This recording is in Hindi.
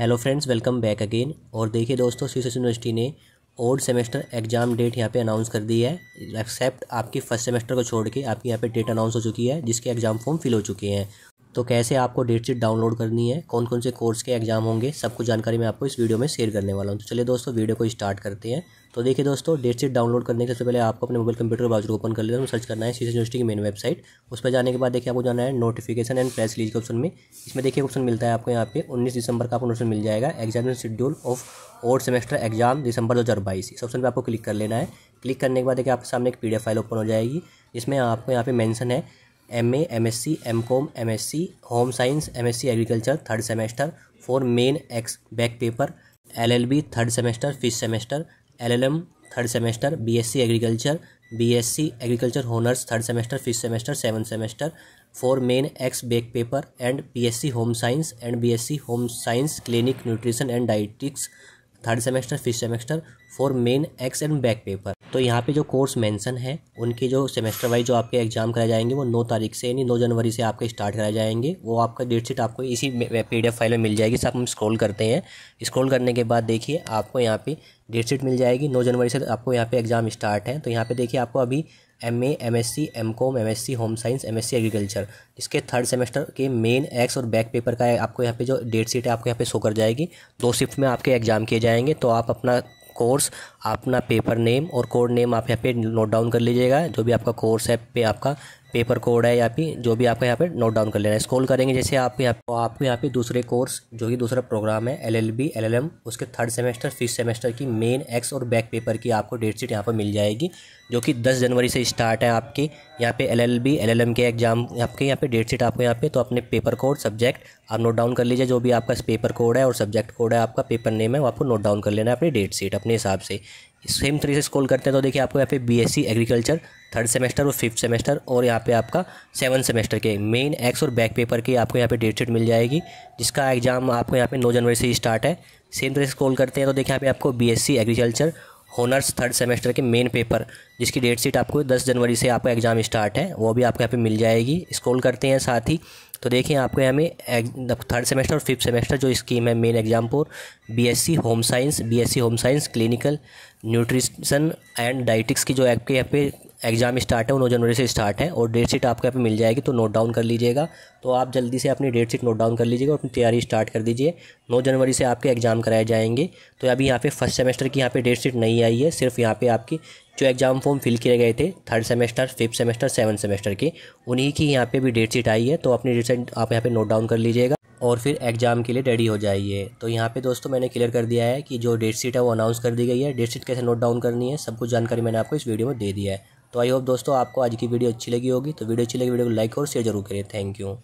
Hello friends welcome back again और देखिए दोस्तों सी यूनिवर्सिटी ने ओल्ड सेमेस्टर एग्ज़ाम डेट यहाँ पे अनाउंस कर दी है। एक्सेप्ट आपकी फ़र्स्ट सेमेस्टर को छोड़ के आपकी यहाँ पे डेट अनाउंस हो चुकी है, जिसके एग्ज़ाम फॉर्म फिल हो चुके हैं। तो कैसे आपको डेट शीट डाउनलोड करनी है कौन कौन से कोर्स के एग्ज़ाम होंगे सब कुछ जानकारी मैं आपको इस वीडियो में शेयर करने वाला हूँ। तो चलिए दोस्तों वीडियो को स्टार्ट करते हैं। तो देखिए दोस्तों डेट शीट डाउनलोड करने के सबसे पहले आपको अपने मोबाइल कंप्यूटर ब्राउज़र ओपन कर लेना सर्च करना है सी यूनिवर्सिटी की मेन वेबसाइट उस पर जाने के बाद देखिए आपको जाना है नोटिफिकेशन एंड प्रेस रिलीज़ के ऑप्शन में। इसमें देखिए ऑप्शन मिलता है आपको यहाँ पे। उन्नीस दिसंबर का आपको ऑप्शन मिल जाएगा। Exam schedule of old semester exam December दो हज़ार बाईस। इस ऑप्शन पर आपको क्लिक कर लेना है। क्लिक करने के बाद देखिए आपके सामने एक पी फ़ाइल ओपन हो जाएगी, जिसमें आपको यहाँ पे मेंशन है M A M S C M com M S C home science M S C agriculture third semester for main ex back paper L L B third semester fifth semester L L M third semester B S C agriculture B S C agriculture honours third semester fifth semester seven semester for main ex back paper and B S C home science and B S C home science clinic nutrition and dietetics third semester fifth semester for main ex and back paper तो यहाँ पे जो कोर्स मेंशन है, उनके जो सेमेस्टर वाइज जो आपके एग्ज़ाम कराए जाएँगे, वो नौ तारीख से यानी नौ जनवरी से आपके स्टार्ट कराए जाएँगे। वो आपका डेट शीट आपको इसी पी डी फ़ाइल में मिल जाएगी सब हम स्क्रॉल करते हैं। स्क्रॉल करने के बाद देखिए, आपको यहाँ पे डेट शीट मिल जाएगी। नौ जनवरी से आपको यहाँ पे एग्ज़ाम स्टार्ट है। तो यहाँ पे देखिए, आपको अभी M A M S C M com M S C home science M S C agriculture इसके थर्ड सेमेस्टर के मेन एक्स और बैक पेपर का आपको यहाँ पे जो डेट शीट है, आपको यहाँ पे शो कर जाएगी। दो शिफ्ट में आपके एग्ज़ाम किए जाएँगे। तो आप अपना कोर्स अपना पेपर नेम और कोड नेम आप यहाँ पे नोट डाउन कर लीजिएगा। जो भी आपका कोर्स है, पे आपका पेपर कोड है या फिर जो भी आपको यहाँ पे नोट डाउन कर लेना है। स्क्रॉल करेंगे जैसे आप यहाँ तो आपको यहाँ पे दूसरे कोर्स जो कि दूसरा प्रोग्राम है L L B L L M उसके थर्ड सेमेस्टर फिफ्थ सेमेस्टर की मेन एक्स और बैक पेपर की आपको डेट शीट यहाँ पर मिल जाएगी, जो कि दस जनवरी से स्टार्ट है आपके। यहाँ पे L L B L L M के एग्ज़ाम आपके यहाँ पे डेट शीट आपको यहाँ पे तो अपने पेपर कोड सब्जेक्ट आप नोट डाउन कर लीजिए, जो भी आपका पेपर कोड है और सब्जेक्ट कोड है, आपका पेपर नेम है, वो आपको नोट डाउन कर लेना है अपनी डेट शीट अपने हिसाब से। सेम तरीके से स्कॉल करते हैं तो देखिए आपको यहाँ पे बीएससी एग्रीकल्चर थर्ड सेमेस्टर और फिफ्थ सेमेस्टर और यहाँ पे आपका सेवन सेमेस्टर के मेन एक्स और बैक पेपर की आपको यहाँ पे डेट शीट मिल जाएगी, जिसका एग्ज़ाम आपको यहाँ पे नौ जनवरी से स्टार्ट है। सेम तरह से कॉल करते हैं तो देखिए यहाँ पे आपको BSc agriculture honours third semester के मेन पेपर जिसकी डेट शीट आपको 10 जनवरी से आपका एग्ज़ाम स्टार्ट है, वो भी आपको यहाँ पे मिल जाएगी। स्क्रॉल करते हैं साथ ही तो देखिए आपको यहाँ में थर्ड सेमेस्टर और फिफ्थ सेमेस्टर जो स्कीम है main exam for BSc home science BSc home science clinical nutrition and dietetics की जो आपके यहाँ पे एग्ज़ाम स्टार्ट है, वो नौ जनवरी से स्टार्ट है और डेट शीट आपको यहाँ पे मिल जाएगी तो नोट डाउन कर लीजिएगा। तो आप जल्दी से अपनी डेट शीट नोट डाउन कर लीजिएगा और अपनी तैयारी स्टार्ट कर दीजिए। नौ जनवरी से आपके एग्ज़ाम कराए जाएँगे। तो अभी यहाँ पे फ़र्स्ट सेमेस्टर की यहाँ पे डेट शीट नहीं आई है, सिर्फ़ यहाँ पे आपकी जो एग्ज़ाम फॉर्म फिल किए गए थे third semester fifth semester seven semester के, उन्हीं की यहाँ पे भी डेट शीट आई है तो अपनी शीट आप यहाँ पे नोट डाउन कर लीजिएगा और फिर एग्ज़ाम के लिए रेडी हो जाइए। तो यहाँ पे दोस्तों मैंने क्लियर कर दिया है कि जो डेट शीट है वो अनाउंस कर दी गई है। डेट शीट कैसे नोट डाउन करनी है, सब कुछ जानकारी मैंने आपको इस वीडियो में दे दिया है। तो आई होप दोस्तों आपको आज की वीडियो अच्छी लगी होगी। तो वीडियो अच्छी लगी वीडियो को लाइक और शेयर ज़रूर करें। Thank you